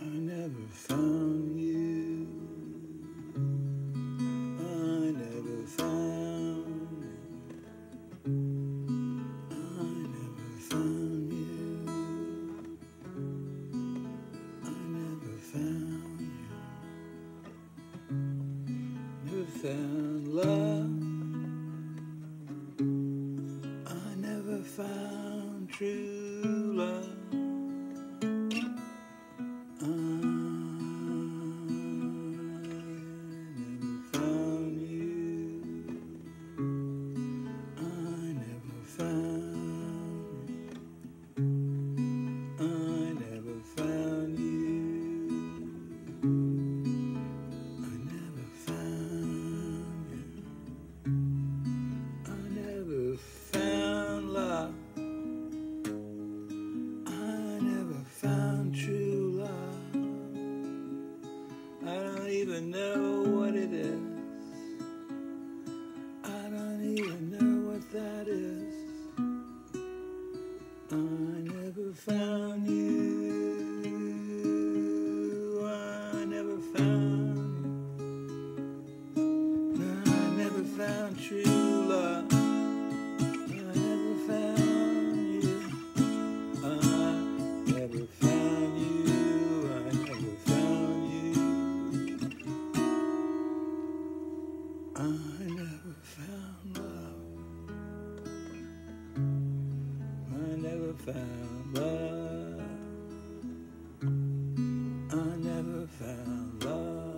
I never found you. I never found. I never found you. I never found you. Never found love. I never found truth. never found you. I never found. found love. I never found love.